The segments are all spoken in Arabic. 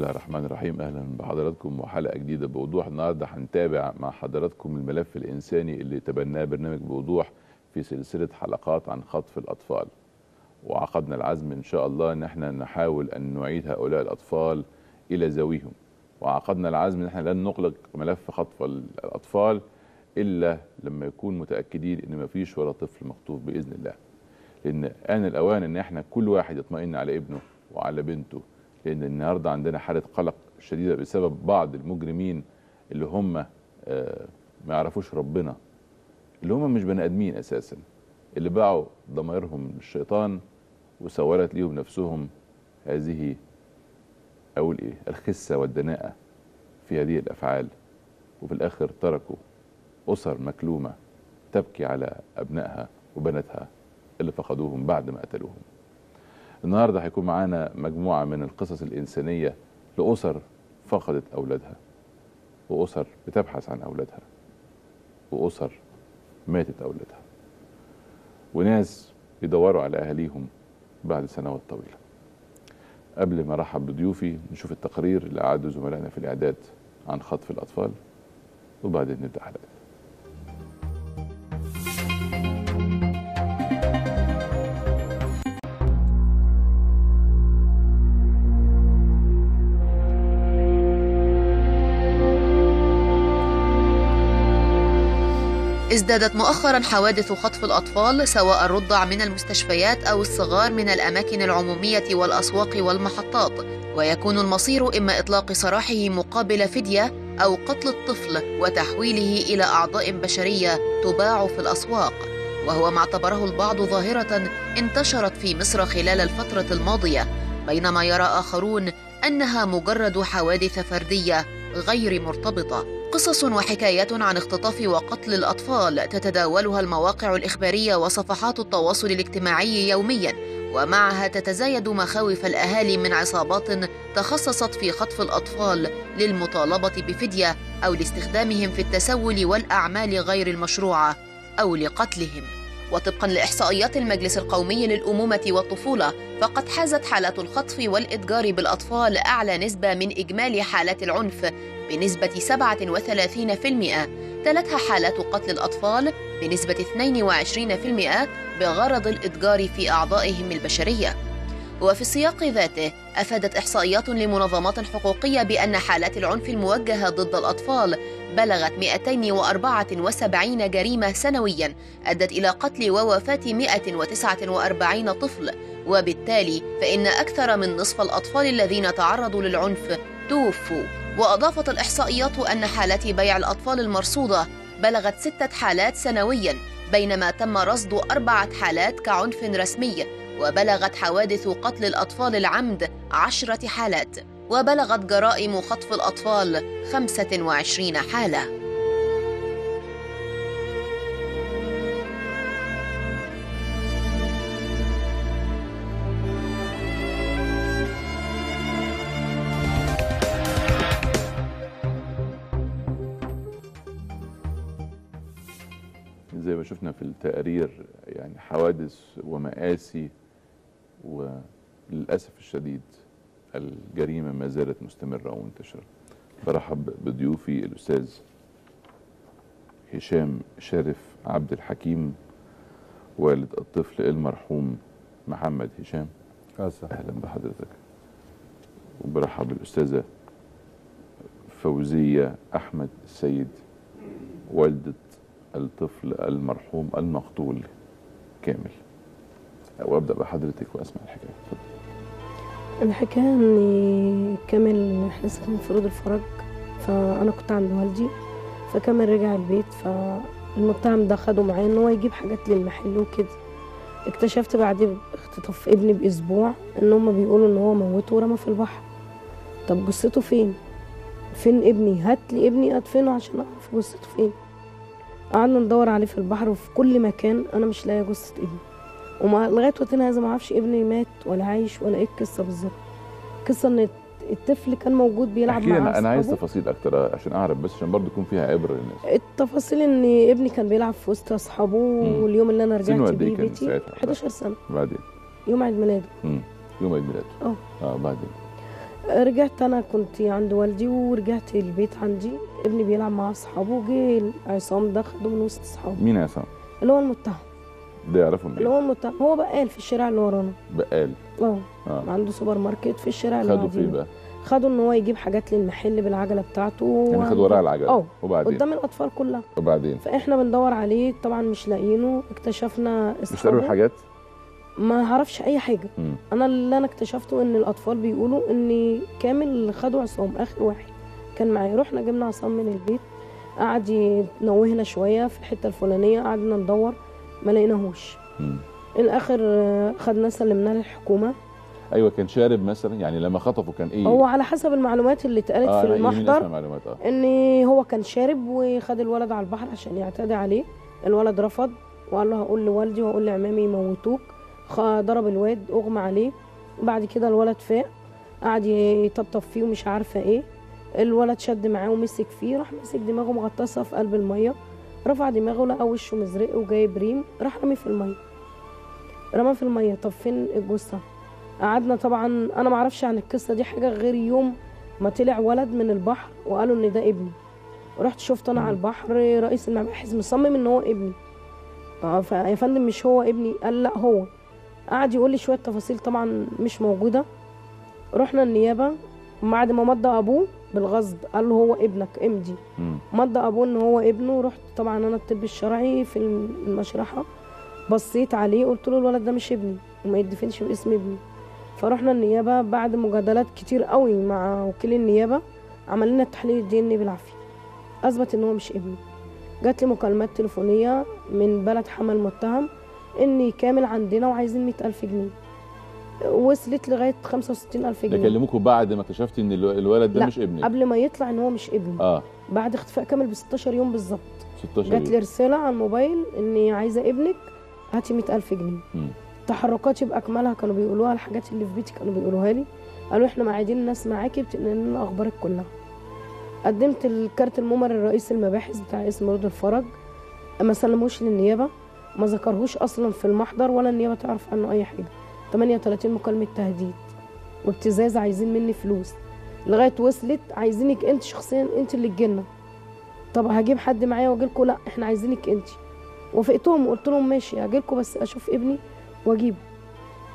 بسم الله الرحمن الرحيم. أهلا بحضراتكم. وحلقة جديدة بوضوح. النهارده هنتابع مع حضراتكم الملف الإنساني اللي تبناه برنامج بوضوح في سلسلة حلقات عن خطف الأطفال. وعقدنا العزم إن شاء الله إن إحنا نحاول أن نعيد هؤلاء الأطفال إلى ذويهم. وعقدنا العزم إن إحنا لن نغلق ملف خطف الأطفال إلا لما يكون متأكدين إن مفيش ولا طفل مخطوف بإذن الله. لأن آن الأوان إن إحنا كل واحد يطمئن على ابنه وعلى بنته. لأن النهارده عندنا حالة قلق شديدة بسبب بعض المجرمين اللي هم آه، ما يعرفوش ربنا اللي هم مش بني آدمين أساسا اللي باعوا ضمائرهم للشيطان وسولت ليهم نفسهم هذه أقول إيه الخسة والدناءة في هذه الأفعال. وفي الآخر تركوا أسر مكلومة تبكي على أبنائها وبناتها اللي فقدوهم بعد ما قتلوهم. النهارده هيكون معانا مجموعة من القصص الإنسانية لأسر فقدت أولادها وأسر بتبحث عن أولادها وأسر ماتت أولادها وناس بيدوروا على أهاليهم بعد سنوات طويلة. قبل ما أرحب بضيوفي نشوف التقرير اللي اعده زملائنا في الإعداد عن خطف الأطفال وبعدين نبدأ حلقتنا. ازدادت مؤخرا حوادث خطف الأطفال سواء الرضع من المستشفيات أو الصغار من الأماكن العمومية والأسواق والمحطات. ويكون المصير إما إطلاق سراحه مقابل فدية أو قتل الطفل وتحويله إلى أعضاء بشرية تباع في الأسواق. وهو ما اعتبره البعض ظاهرة انتشرت في مصر خلال الفترة الماضية بينما يرى آخرون أنها مجرد حوادث فردية غير مرتبطة. قصص وحكايات عن اختطاف وقتل الأطفال تتداولها المواقع الإخبارية وصفحات التواصل الاجتماعي يومياً ومعها تتزايد مخاوف الأهالي من عصابات تخصصت في خطف الأطفال للمطالبة بفدية أو لاستخدامهم في التسول والأعمال غير المشروعة أو لقتلهم. وطبقا لإحصائيات المجلس القومي للأمومة والطفولة فقد حازت حالات الخطف والإتجار بالأطفال أعلى نسبة من إجمالي حالات العنف بنسبة 37% تلتها حالات قتل الأطفال بنسبة 22% بغرض الإتجار في أعضائهم البشرية. وفي السياق ذاته أفادت إحصائيات لمنظمات حقوقية بأن حالات العنف الموجهة ضد الأطفال بلغت 274 جريمة سنوياً أدت إلى قتل ووفاة 149 طفل. وبالتالي فإن أكثر من نصف الأطفال الذين تعرضوا للعنف توفوا. وأضافت الإحصائيات أن حالات بيع الأطفال المرصودة بلغت ستة حالات سنوياً بينما تم رصد أربعة حالات كعنف رسمي وبلغت حوادث قتل الأطفال العمد عشرة حالات وبلغت جرائم خطف الأطفال 25 حالة. شفنا في التقرير يعني حوادث ومآسي وللأسف الشديد الجريمة ما زالت مستمرة ومنتشرة. برحب بضيوفي الأستاذ هشام شارف عبد الحكيم والد الطفل المرحوم محمد هشام. أهلا بحضرتك. وبرحب بالأستاذة فوزية أحمد السيد والدة الطفل المرحوم المقتول كامل. وابدا بحضرتك وأسمع الحكاية. اتفضل. الحكاية إن كامل إحنا ساكنين في رود الفرج فأنا كنت عند والدي فكامل رجع البيت فالمتهم ده خده معاه إن هو يجيب حاجات للمحل وكده. اكتشفت بعد اختطاف ابني بأسبوع إن هما بيقولوا إن هو موته ورمى في البحر. طب جثته فين؟ فين ابني؟ هات لي ابني أدفنه عشان أعرف جثته فين؟ قعدنا ندور عليه في البحر وفي كل مكان أنا مش لاقية جثة ابني وما لغاية وقتنا هذا ما أعرفش ابني مات ولا عايش ولا إيه القصة بالظبط. القصة إن الطفل كان موجود بيلعب مع أنا أنا عايز. تفاصيل أكتر عشان أعرف بس عشان برضه يكون فيها عبره للناس. التفاصيل إن ابني كان بيلعب في وسط أصحابه واليوم اللي أنا رجعت إيه بيه كان بيتي؟ ساعتها؟ 11 سنة. بعدين؟ يوم عيد ميلاده. يوم عيد ميلاده. آه. آه بعدين؟ رجعت أنا كنت عند والدي ورجعت البيت عندي. ابني بيلعب مع أصحابه جه العصام ده خده من وسط أصحابه. مين عصام؟ اللي هو المتهم. ده يعرفه اللي منين هو المتهم. هو بقال في الشارع اللي ورانا بقال. آه. آه. عنده سوبر ماركت في الشارع اللي خدوا فيه بقى؟ خدوا إن هو يجيب حاجات للمحل بالعجلة بتاعته. يعني خد وراها العجلة. آه. وبعدين؟ قدام الأطفال كلها. وبعدين؟ فإحنا بندور عليه طبعا مش لاقيينه. اكتشفنا اشتروا أصحابه. الحاجات ما أعرفش أي حاجة. مم. أنا اللي أنا اكتشفته إن الأطفال بيقولوا إن كامل اللي خدوا عصام آخر واحد كان معايا. رحنا جبنا عصام من البيت قعد ينوهنا شوية في الحتة الفلانية قعدنا ندور ما لقيناهوش. الآخر آه، خدناه سلمناه للحكومة. أيوه كان شارب مثلا يعني لما خطفوا كان إيه؟ هو على حسب المعلومات اللي اتقالت آه في المحضر معلومات آه. إن هو كان شارب وخد الولد على البحر عشان يعتدي عليه. الولد رفض وقال له هقول لوالدي وهقول لعمامي يموتوك. ضرب الواد أغمى عليه. بعد كده الولد فاق. قعد يطبطب فيه ومش عارفة إيه. الولد شد معاه ومسك فيه. راح مسك دماغه مغطسه في قلب المية. رفع دماغه لقى وشه مزرق وجايب ريم. راح رمي في المية. رمى في المية. طب فين الجثة؟ قعدنا طبعا أنا ما أعرفش عن القصة دي حاجة غير يوم ما طلع ولد من البحر وقالوا إن ده ابني. رحت شفت أنا. على البحر رئيس المباحث مصمم إن هو ابني. آه فيا فندم مش هو ابني قال لأ هو. قعد يقول لي شوية تفاصيل طبعا مش موجودة. رحنا النيابة بعد ما مضى أبوه بالغصب قال له هو ابنك امضي. مضى أبوه إن هو ابنه رحت طبعا أنا الطب الشرعي في المشرحة بصيت عليه قلت له الولد ده مش ابني وما يدفنش باسم ابني. فرحنا النيابة بعد مجادلات كتير قوي مع وكيل النيابة عمل لنا تحليل الدي إن بالعافية. أثبت إن هو مش ابني. جات لي مكالمات تليفونية من بلد حمل متهم إني كامل عندنا وعايزين مئة ألف جنيه. وصلت لغاية 65000 ده جنيه. كلموكوا بعد ما اكتشفت إن الو- الولد ده لا، مش ابنك. قبل ما يطلع إن هو مش ابني. آه. بعد اختفاء كامل ب 16 يوم بالظبط. 16 جات لي رسالة على الموبايل إني عايزة ابنك هاتي 100000 جنيه. مم. تحركاتي بأكملها كانوا بيقولوها الحاجات اللي في بيتي كانوا بيقولوها لي. قالوا إحنا معادين الناس معاكي بتنقل لنا أخبارك كلها. قدمت الكارت الممر الرئيس المباحث بتاع اسم رود الفرج ما سلموش للنيابة. ما ذكرهوش أصلا في المحضر ولا النيابه تعرف عنه أي حاجة. 38 مكالمة تهديد وابتزاز عايزين مني فلوس. لغاية وصلت عايزينك أنت شخصيا أنت اللي تجينا طب هجيب حد معايا وأجيلكوا؟ لا إحنا عايزينك أنت. وافقتهم وقلت لهم ماشي هجيلكوا بس أشوف ابني وأجيبه.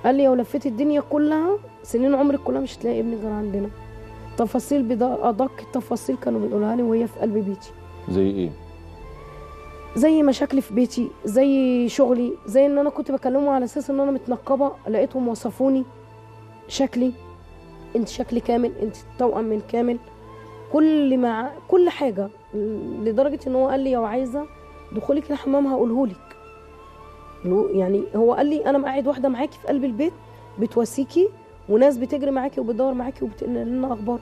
قال لي لو لفيت الدنيا كلها سنين عمرك كلها مش هتلاقي ابني غير عندنا. تفاصيل بدا أدق التفاصيل كانوا بيقولوها لي وهي في قلب بيتي. زي إيه؟ زي مشاكلي في بيتي زي شغلي زي إن أنا كنت بكلمه على أساس إن أنا متنقبة لقيتهم وصفوني شكلي. أنت شكلي كامل أنت توأم من كامل. كل مع كل حاجة لدرجة إن هو قال لي لو عايزه دخولك الحمام هقولهولك يعني هو قال لي أنا قاعد واحدة معاكي في قلب البيت بتواسيكي وناس بتجري معاكي وبتدور معاكي وبتنقل لنا أخبارك.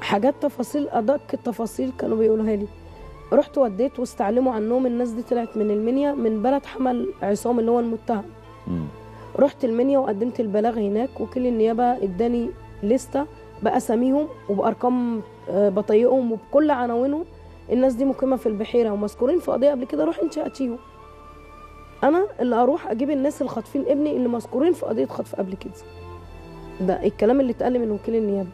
حاجات تفاصيل أدق التفاصيل كانوا بيقولوها لي. رحت وديت واستعلموا عنهم الناس دي طلعت من المنيا من بلد حمل عصام اللي هو المتهم. مم. رحت المنيا وقدمت البلاغ هناك وكيل النيابة اداني لستة بأساميهم وبأرقام آه، بطايقهم وبكل عناوينهم. الناس دي مقيمة في البحيرة ومذكورين في قضية قبل كده روح انت هاتيهم أنا اللي أروح أجيب الناس اللي خاطفين ابني اللي مذكورين في قضية خطف قبل كده. ده الكلام اللي اتقال من وكيل النيابة.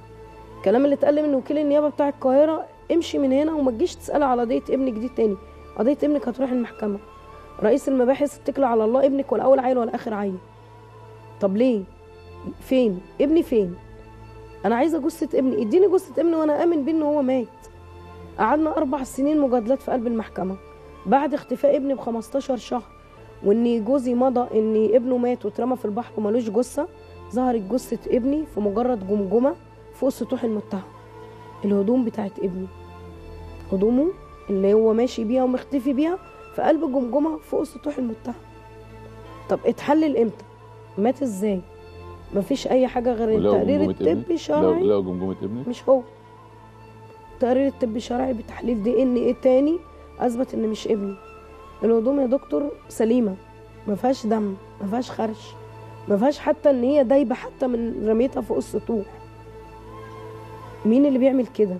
الكلام اللي اتقال من وكيل النيابة بتاع القاهرة امشي من هنا وما تجيش تسالي على قضية ابنك دي تاني. قضية ابنك هتروح المحكمة. رئيس المباحث اتكل على الله ابنك ولا اول عيل ولا اخر عيل طب ليه؟ فين؟ ابني فين؟ أنا عايزة جثة ابني. إديني جثة ابني وأنا آمن بيه إن هو مات. قعدنا أربع سنين مجادلات في قلب المحكمة. بعد اختفاء ابني ب 15 شهر وإن جوزي مضى إن ابنه مات واترمى في البحر ومالوش جثة ظهرت جثة ابني في مجرد جمجمة فوق سطوح المتهم. الهدوم بتاعت ابني. هدومه اللي هو ماشي بيها ومختفي بيها في قلب جمجمة فوق سطوح المتهم طب اتحلل إمتى؟ مات إزاي؟ مفيش أي حاجة غير التقرير الطبي الشرعي لو جمجمة ابنك مش هو. تقرير الطبي الشرعي بتحليل دي إن إيه تاني أثبت إن مش ابني. الهدوم يا دكتور سليمة. ما فيهاش دم ما فيهاش خرش ما فيهاش حتى إن هي دايبة حتى من رميتها فوق السطوح. مين اللي بيعمل كده؟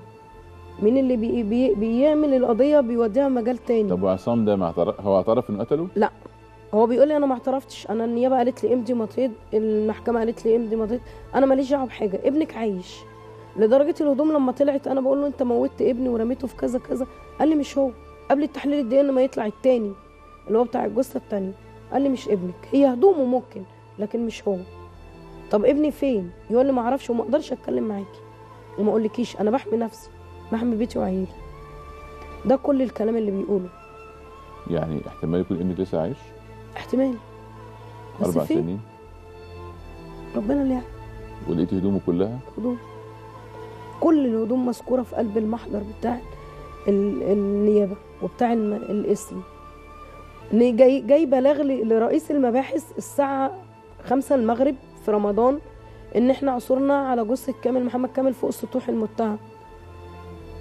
مين اللي بي بي بيعمل القضية بيوديها مجال تاني؟ طب وعصام ده ما اعترف هو اعترف انه قتله؟ هو بيقول لي أنا ما اعترفتش. أنا النيابة قالت لي امضي مضيت المحكمة قالت لي امضي مضيت أنا ماليش دعوة بحاجة. ابنك عايش. لدرجة الهدوم لما طلعت أنا بقول له أنت موتت ابني ورميته في كذا كذا. قال لي مش هو. قبل التحليل الدي إن ما يطلع التاني اللي هو بتاع الجثة التانية. قال لي مش ابنك. هي هدومه ممكن لكن مش هو. طب ابني فين؟ يقول لي ما أعرفش وما أقدرش أتكلم معاكي. وما أقولكيش أنا بحمي نفسي بحمي بيتي وعيالي. ده كل الكلام اللي بيقوله. يعني احتمال يكون ابنك لسه عايش؟ احتمال. بس أربع في سنين. ربنا اللي يعلم ولقيتي هدومه كلها؟ هدوم. كل الهدوم مذكورة في قلب المحضر بتاع ال- النيابة وبتاع الاسم جاي جاي بلاغ لرئيس المباحث الساعة خمسة المغرب في رمضان. إن إحنا عثرنا على جثة كامل محمد كامل فوق السطوح المتهم.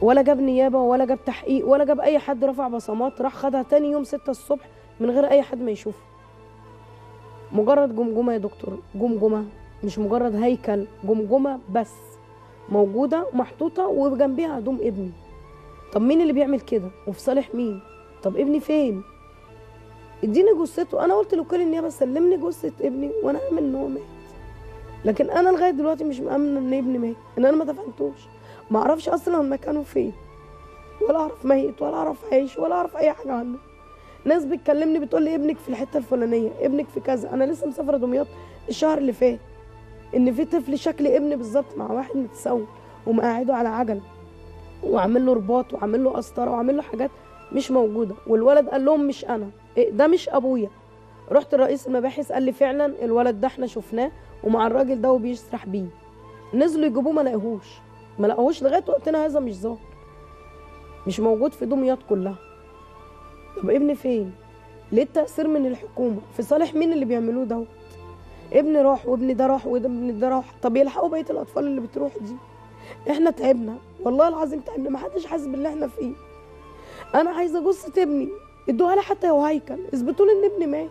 ولا جاب نيابة ولا جاب تحقيق ولا جاب أي حد رفع بصمات راح خدها تاني يوم ستة الصبح من غير أي حد ما يشوفه. مجرد جمجمة يا دكتور جمجمة مش مجرد هيكل جمجمة بس. موجودة ومحطوطة وجنبيها هدوم ابني. طب مين اللي بيعمل كده؟ وفي صالح مين؟ طب ابني فين؟ اديني جثته. أنا قلت لوكيل النيابة سلمني جثة ابني وأنا امن ان هو لكن أنا لغاية دلوقتي مش مأمنة ان ابني مات إن أنا ما دفنتوش. ما أعرفش أصلا مكانه فين. ولا أعرف ميت ولا أعرف عايش ولا أعرف أي حاجة عنه. ناس بتكلمني بتقول لي ابنك في الحتة الفلانية ابنك في كذا. أنا لسه مسافرة دمياط الشهر اللي فات إن في طفل شكل ابني بالظبط مع واحد متسول ومقعده على عجل وعامل له رباط وعامل له قسطرة وعامل له حاجات مش موجودة. والولد قال لهم مش أنا إيه ده مش أبويا. رحت لرئيس المباحث قال لي فعلا الولد ده إحنا شفناه ومع الراجل ده وبيسرح بيه. نزلوا يجيبوه ما لقوهوش ما لقوهوش لغاية وقتنا هذا مش ظاهر. مش موجود في دمياط كلها. طب ابني فين؟ ليه التأثير من الحكومة؟ في صالح مين اللي بيعملوه دوت؟ ابني راح وابني ده راح وابني ده راح. طب يلحقوا بقية الأطفال اللي بتروح دي؟ إحنا تعبنا. والله العظيم تعبنا. ما حدش حاسس باللي إحنا فيه. أنا عايزة جثة ابني. ادوها لي حتى لو هيكل اثبتوا لي إن ابني مات.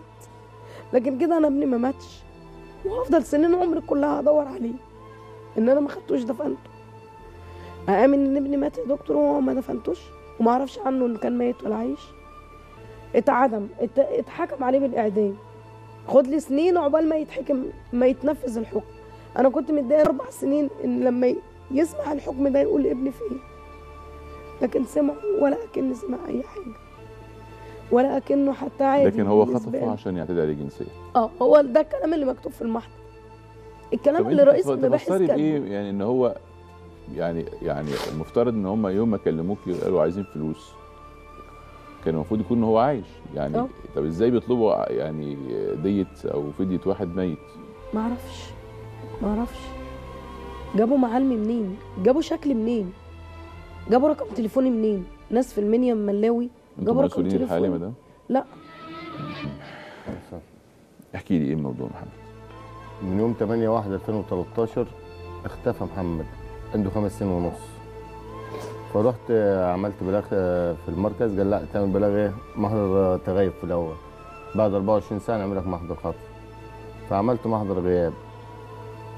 لكن كده أنا ابني ما ماتش. وهفضل سنين عمري كلها ادور عليه. إن أنا ما خدتوش دفنته. أآمن إن ابني مات يا دكتور وهو ما دفنتوش. وما أعرفش عنه ان كان ميت ولا عايش. اتعدم. ات- اتحكم عليه بالإعدام. خد لي سنين عقبال ما يتحكم ما يتنفذ الحكم. أنا كنت متضايقه أربع سنين إن لما يسمع الحكم ده يقول ابني فين. لكن سمع ولا أكن سمع أي حاجة. ولا اكنه حتى عادي لكن هو خطفه. عشان يعتدي عليه جنسيا آه هو ده الكلام اللي مكتوب في المحضر. الكلام اللي رئيس المباحث كان بإيه؟ يعني إن هو يعني يعني المفترض إن هم يوم ما كلموك قالوا عايزين فلوس كان المفروض يكون هو عايش. يعني آه. طب إزاي بيطلبوا يعني ديت أو فدية واحد ميت؟ ما أعرفش ما أعرفش جابوا معالمي منين؟ جابوا شكلي منين؟ جابوا رقم تليفوني منين؟ ناس في المنيا ملاوي؟ رقم مسؤولين الحالي يا مدام؟ لا. أحكي لي إيه الموضوع محمد؟ من يوم 8 1 2013 اختفى محمد. عنده خمس سنين ونص. فرحت عملت بلاغ آه، في المركز. قال لا تعمل بلاغ إيه؟ محضر آه، تغيب في الأول. بعد 24 ساعه نعمل لك محضر خطف فعملت محضر غياب.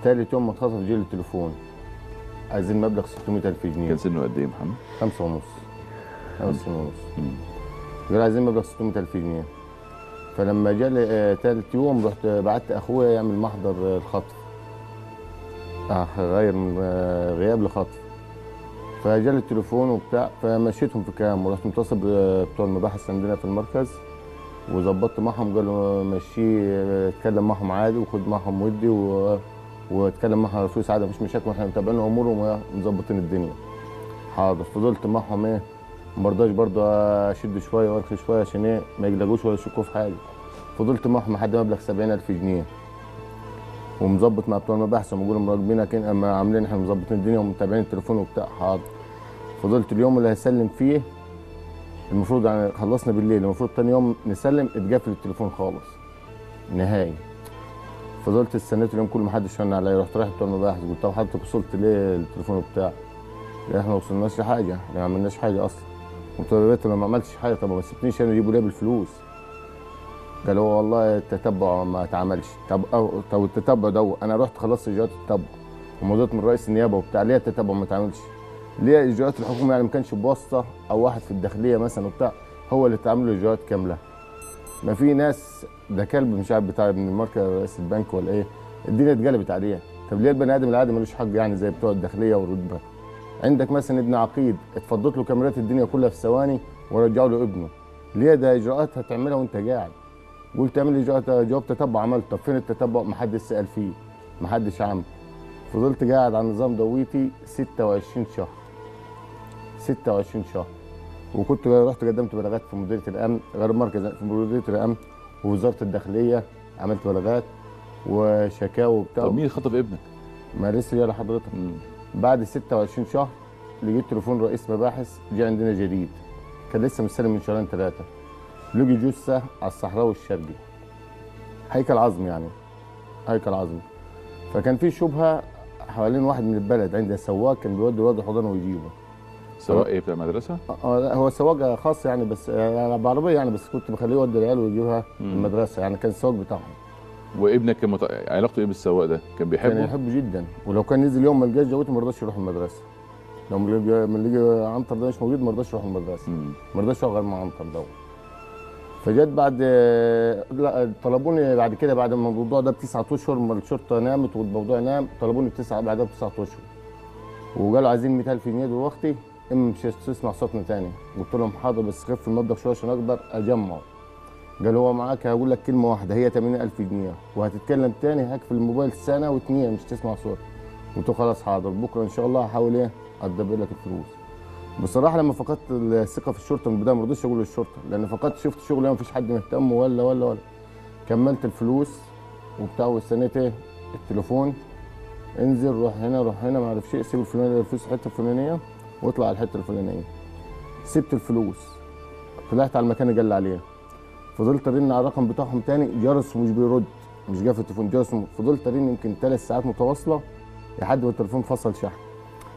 تالت يوم ما اتخطف جه لي التليفون. عايزين مبلغ 600 ألف جنيه. كان سنه قد إيه محمد؟ خمسة ونص. خمس سنين ونص. قال عايزين مبلغ 600 ألف جنيه فلما جالي آه، تالت يوم رحت بعت أخويا يعمل محضر آه، الخطف. آه، غير من آه، غياب لخطف فجالي التليفون وبتاع فمشيتهم في كام ورحت متصل بتوع المباحث عندنا في المركز. وظبطت معهم قالوا مشيه آه، اتكلم معهم عادي وخد معهم ودي و... واتكلم معهم فلوس عادي مفيش مشاكل وإحنا متابعين أمورهم ومظبطين الدنيا. حاضر. فضلت معهم إيه مرضاش برضه أشد شوية وأرخي شوية عشان إيه ما يقلقوش ولا يشكوا في حاجة. فضلت معهم لحد مبلغ 70000 جنيه. ومظبط مع بتوع المباحث هم بيقولوا مراقبينك أما عاملين إحنا مظبطين الدنيا ومتابعين التليفون وبتاع. حاضر. فضلت اليوم اللي هسلم فيه المفروض يعني خلصنا بالليل المفروض تاني يوم نسلم اتقفل التليفون خالص. نهائي. فضلت استنيت اليوم كله محدش رن عليا رحت رايح بتوع المباحث قلت له حضرتك وصلت ليه التليفون بتاع إحنا ما وصلناش لحاجة إحنا ما عملناش حاجة أصلا. قلت له يا لو ما عملتش حاجة طب ما سبتنيش أنا يجيبوا ليه بالفلوس. قال هو والله التتبع ما اتعملش. طب أو طب التتبع ده أنا رحت خلصت إجراءات التتبع ومضيت من رئيس النيابة وبتاع ليه التتبع ما اتعملش؟ ليه إجراءات الحكومة يعني ما كانش بواسطة أو واحد في الداخلية مثلا وبتاع هو اللي اتعمل له إجراءات كاملة؟ ما في ناس ده كلب مش عارف بتاع من الماركه رئيس البنك ولا إيه الدنيا اتقلبت عليها طب ليه البني آدم العادي ملوش حق يعني زي بتوع الداخلية والرتبة؟ عندك مثلا ابن عقيد اتفضت له كاميرات الدنيا كلها في ثواني ورجعوا له ابنه. ليه؟ ده اجراءات هتعملها وأنت قاعد. قلت اعمل إجراءات جواب تتبع عملت. طب فين التتبع؟ محدش سأل فيه. محدش عمل. فضلت قاعد على نظام دويتي 26 شهر. 26 شهر. وكنت رحت قدمت بلاغات في مديرية الأمن غير مركز في مديرية الأمن ووزارة الداخلية. عملت بلاغات وشكاوى وبتاع. طب مين خطف ابنك؟ ما لسه جاي لحضرتك. بعد 26 شهر لقيت تليفون رئيس مباحث جه عندنا جديد. كان لسه مستلم من شهرين ثلاثة لقي جثة على الصحراوي الشرقي هيكل عظمي يعني. هيكل عظمي فكان في شبهة حوالين واحد من البلد عنده سواق كان بيودي الواد حضانه ويجيبه. سواء إيه بتاع مدرسة؟ آه لا هو سواق خاص يعني بس يعني بعربية يعني بس كنت بخليه يودي العيال ويجيبها. المدرسة يعني كان السواق بتاعهم. وابنك كان مت... علاقته إيه بالسواق ده؟ كان كان بيحبه؟ يحبه جدا ولو كان نزل يوم ما لقاش جوته ما رضاش يروح المدرسة لو ما لقى عنتر ده مش موجود ما رضاش يروح المدرسة. ما رضاش يقعد غير مع عنتر ده فجت بعد لا طلبوني بعد كده بعد ما الموضوع ده بتسعة أشهر ما الشرطة نامت والموضوع نام طلبوني بتسعة بعدها بتسعة أشهر وقالوا عايزين 100000 جنيه دلوقتي اما مش هتسمع صوتنا تاني قلت لهم حاضر بس خف المبلغ شوية عشان أقدر أجمعه قال هو معاك هقول لك كلمة واحدة هي 80000 جنيه. وهتتكلم تاني هقفل الموبايل سنة واتنين مش تسمع صوت. قلت له خلاص حاضر بكرة إن شاء الله هحاول إيه أدبر لك الفلوس. بصراحة لما فقدت الثقة في الشرطة من البداية ما رضيتش أقول للشرطة لأن فقدت شفت شغل ما فيش حد مهتم ولا ولا ولا. كملت الفلوس وبتاع واستنيت إيه التليفون. انزل روح هنا روح هنا ما أعرفش إيه سيب الفلانية الفلوس الحته الفلانية واطلع على الحتة الفلانية. سبت الفلوس. طلعت على المكان اللي قال لي عليه. فضلت ارن على الرقم بتاعهم تاني. جرس مش بيرد مش جاي في التليفون. جرس فضلت ارن يمكن ثلاث ساعات متواصلة لحد ما التليفون فصل شحن.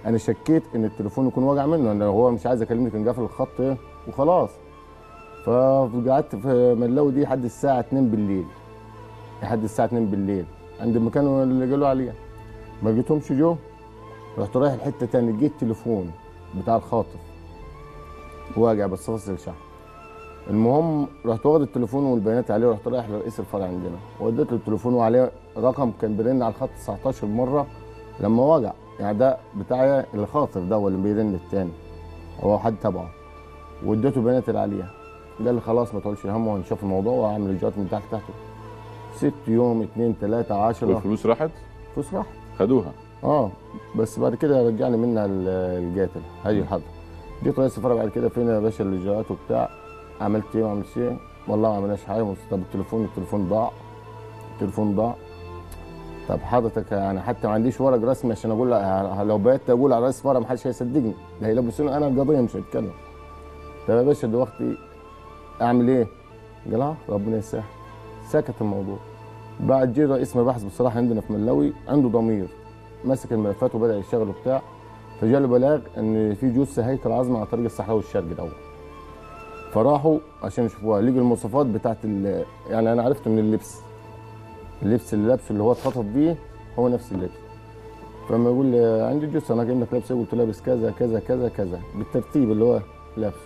أنا شكيت إن التليفون يكون واجع منه ان هو مش عايز أكلمني كان قافل الخط إيه وخلاص. فقعدت في ملاوي دي لحد الساعة 2 بالليل. لحد الساعة 2 بالليل. عند المكان اللي قالوا عليه. ما لقيتهمش جو. رحت رايح لحتة تاني لقيت تليفون بتاع الخاطف. واجع بس فصل شحن. المهم رحت واخد التليفون والبيانات عليه ورحت رايح لرئيس الفرع عندنا. وديت له التليفون وعليه رقم كان بيرن على الخط 19 مرة لما وجع. يعني ده بتاعي اللي خاطر ده هو اللي بيرن التاني هو حد تبعه. واديته البيانات اللي عليها قال لي خلاص ما تقولش هم وهنشوف الموضوع وهعمل اجراءات من تحت تحته. ست يوم اتنين تلاتة عشرة. والفلوس راحت؟ فلوس راح خدوها. آه. بس بعد كده رجعني منها ال- القاتل. هاجي الحضر جيت رئيس الفرع بعد كده فين يا باشا الاجراءات وبتاع. عملت إيه ما عملتش إيه والله ما عملناش حاجة. طب التليفون التليفون ضاع. التليفون ضاع. طب حضرتك يعني حتى ما عنديش ورق رسمي عشان أقول لو بقيت أقول على رئيس فرع ما حدش هيصدقني. ده هيلبسوني أنا القضية مش هيتكلم طب يا باشا دلوقتي أعمل إيه؟ قال آه ربنا يسهل. سكت الموضوع. بعد جه رئيس مباحث بصراحة عندنا في ملاوي عنده ضمير. مسك الملفات وبدأ يشتغل وبتاع. فجاله بلاغ إن في جثة هيكل عظمي على طريق الصحراوي الشرقي الأول. فراحوا عشان يشوفوها. لقوا المواصفات بتاعت يعني أنا عرفت من اللبس. اللبس اللي لابسه اللي هو اتخطف بيه هو نفس اللبس. فلما يقول لي عندي جثة أنا كأنك لابس إيه قلت له لابس كذا كذا كذا كذا. بالترتيب اللي هو لابسه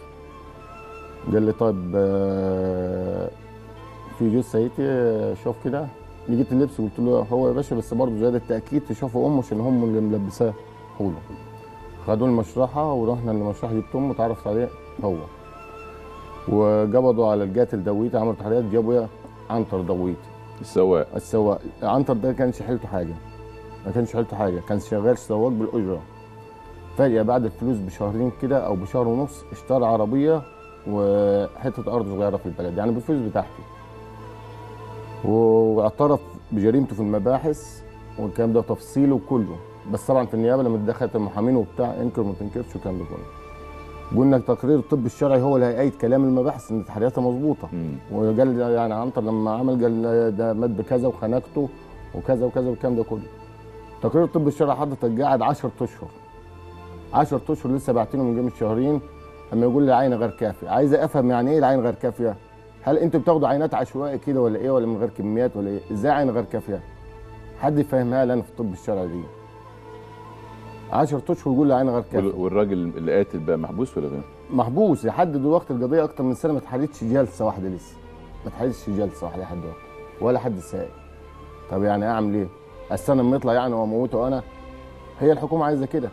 قال لي طيب آه، في جثة ايتي شوف كده. لقيت اللبس قلت له هو يا باشا بس برضه زيادة التأكيد تشوفوا أمه عشان هم اللي ملبساه حوله خدوه المشرحة ورحنا المشرحه جبت أمه اتعرفت عليه هو. وقبضوا على القاتل دويتي عملوا تحريات جابوا؟ عنتر دويتي السواق. السواق. عنتر ده كانش حيلته حاجة. ما كانش حيلته حاجة. كان شغال سواق بالأجرة. فجأة بعد الفلوس بشهرين كده أو بشهر ونص اشترى عربية وحتة أرض صغيرة في البلد يعني بالفلوس بتاعتي. واعترف بجريمته في المباحث والكلام ده تفصيله كله. بس طبعا في النيابة لما دخلت المحامين وبتاع انكر ما تنكرش والكلام ده كله. قلنا تقرير الطب الشرعي هو اللي هيأيد كلام المباحث إن تحرياتها مظبوطة. وقال يعني عنتر لما عمل قال ده مات بكذا وخنقته وكذا وكذا والكلام ده كله. تقرير الطب الشرعي حضرتك قاعد 10 أشهر. 10 أشهر لسه باعتينه من جيم شهرين. أما يقول لي عين غير كافية. عايز أفهم يعني إيه العين غير كافية؟ هل أنتوا بتاخدوا عينات عشوائي كده ولا إيه؟ ولا من غير كميات ولا إيه؟ إزاي عين غير كافية؟ حد يفهمها لي أنا في الطب الشرعي دي. 10 اشهر يقول لي عين غير كافية. والراجل اللي قاتل بقى محبوس ولا غير؟ محبوس لحد دلوقتي القضية أكتر من سنة ما اتحلتش جلسه واحدة لسه. ما تحجزش جلسه واحدة لحد دلوقتي ولا حد سائل. طب يعني أعمل إيه؟ استنى لما يطلع يعني وأموته أنا؟ هي الحكومة عايزة كده.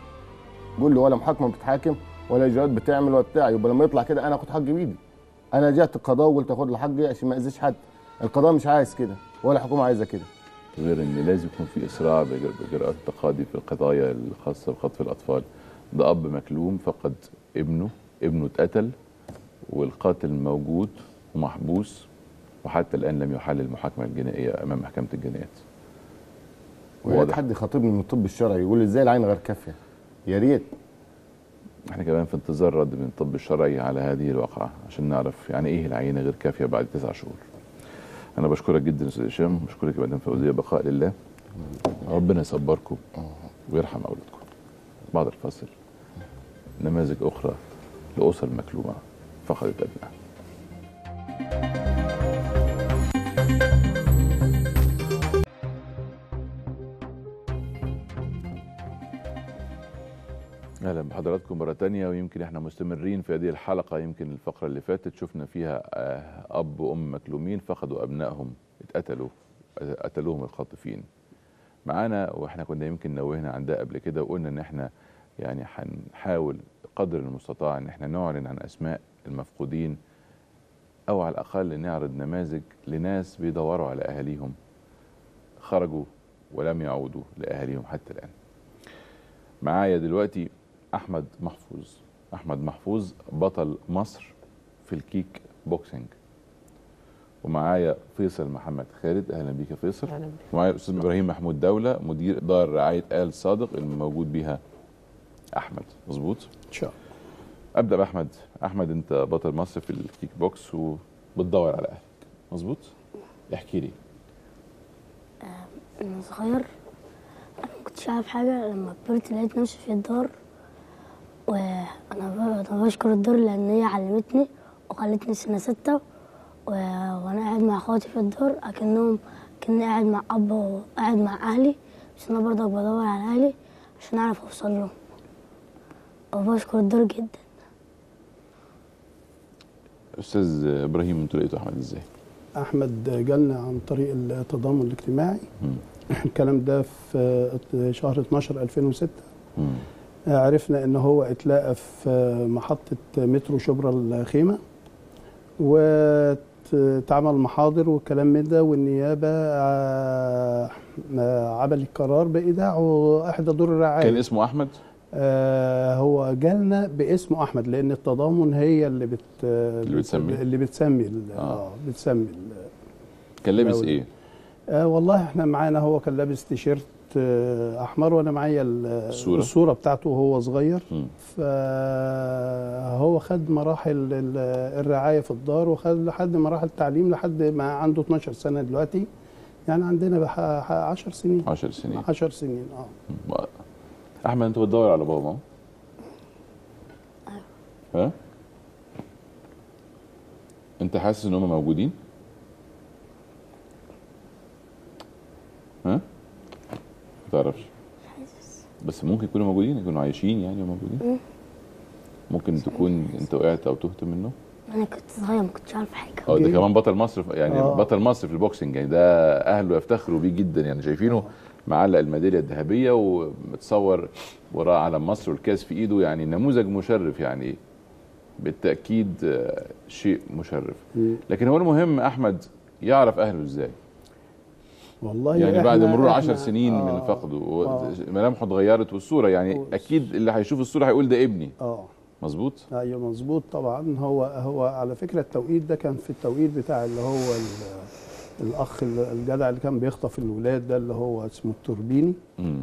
قول لي ولا محاكمة بتحاكم ولا إجراءات بتعمل ولا بتاع. يبقى لما يطلع كده أنا آخد حقي بإيدي. أنا جات القضاء وقلت آخد لي حقي عشان ما اذيش حد. القضاء مش عايز كده ولا الحكومة عايزة كده. غير ان لازم يكون في إسراع باجراءات التقاضي في القضايا الخاصة بخطف الأطفال ده أب مكلوم فقد ابنه ابنه اتقتل والقاتل موجود ومحبوس وحتى الآن لم يحل المحاكمة الجنائية أمام محكمة الجنايات ويا. حد يخاطبني من الطب الشرعي يقول لي إزاي العين غير كافية يا ريت إحنا كمان في انتظار رد من الطب الشرعي على هذه الواقعة عشان نعرف يعني إيه العينه غير كافية بعد تسع شهور. أنا بشكرك جدا أستاذ هشام بشكرك يا مدام فوزيه بقاء لله. ربنا يصبركم ويرحم أولادكم. بعد الفاصل نماذج أخرى لأسر مكلومة فقدت ابنائها. أهلا بحضراتكم مرة تانية ويمكن إحنا مستمرين في هذه الحلقة يمكن الفقرة اللي فاتت شفنا فيها آه، أب وأم مكلومين فقدوا أبنائهم اتقتلوا قتلوهم الخاطفين. معانا وإحنا كنا يمكن نوهنا عن ده قبل كده وقلنا إن إحنا يعني هنحاول قدر المستطاع إن إحنا نعلن عن أسماء المفقودين أو على الأقل نعرض نماذج لناس بيدوروا على أهاليهم خرجوا ولم يعودوا لأهاليهم حتى الآن. معايا دلوقتي أحمد محفوظ. أحمد محفوظ بطل مصر في الكيك بوكسينج. ومعايا فيصل محمد خالد. أهلا بيك يا فيصل. أهلا بك. ومعايا الاستاذ إبراهيم محمود دوله مدير إدارة رعاية آل صادق اللي موجود بيها أحمد. مظبوط؟ إن شاء الله. أبدأ بأحمد. أحمد أنت بطل مصر في ال kickbox وبتدور على أهلك. مظبوط؟ احكي لي. وأنا صغير أنا ما كنتش عارف حاجة. لما كبرت لقيت نفسي في الدار. وأنا بشكر الدار لأن هي علمتني وخلتني سنة ستة و... وأنا قاعد مع أخواتي في الدار أكنهم كني قاعد مع أب وقاعد مع أهلي بس أنا برضك بدور على أهلي عشان أعرف أوصل لهم. وبشكر الدار جدا. أستاذ إبراهيم أنتوا لقيتوا أحمد إزاي؟ أحمد جالنا عن طريق التضامن الاجتماعي. الكلام ده في شهر 12 2006 مم. عرفنا إن هو اتلاقى في محطة مترو شبرا الخيمه واتعمل محاضر والكلام من ده والنيابة عملت قرار بإيداعه احدى دور الرعاية كان اسمه أحمد آه هو جالنا باسمه أحمد لأن التضامن هي اللي بت اللي بتسمي. اللي بتسمي آه. آه بتسمي كان لابس. إيه آه والله إحنا معانا هو كان لابس تيشيرت أحمر وأنا معايا ال- الصورة. الصورة بتاعته وهو صغير. مم. فهو خد مراحل ال- الرعاية في الدار وخد لحد مراحل التعليم لحد ما عنده 12 سنة دلوقتي. يعني عندنا بح- 10 سنين. 10 سنين. 10 سنين آه. أحمد أنت بتدور على بابا؟ وماما ها؟ أنت حاسس إن هم موجودين ها ما تعرفش بس ممكن يكونوا موجودين يكونوا عايشين يعني وموجودين. ممكن تكون انت وقعت أو تهت منه. أنا كنت صغير ما كنتش عارف حاجة. آه ده. كمان بطل مصر يعني آه. بطل مصر في البوكسنج يعني ده أهله يفتخروا بيه جدا يعني. شايفينه معلق الميدالية الذهبية ومتصور وراه علم مصر والكاس في إيده يعني نموذج مشرف يعني. بالتأكيد آه، شيء مشرف. لكن هو المهم أحمد يعرف أهله إزاي؟ والله يعني بعد مرور عشر سنين من آه. فقده و- آه. ملامحه اتغيرت والصورة يعني أكيد اللي هيشوف الصورة هيقول ده ابني آه مظبوط أيوه مظبوط طبعا هو هو على فكرة التوقيت ده كان في التوقيت بتاع اللي هو ال- الأخ ال- الجدع اللي كان بيخطف الولاد ده اللي هو اسمه التوربيني مم.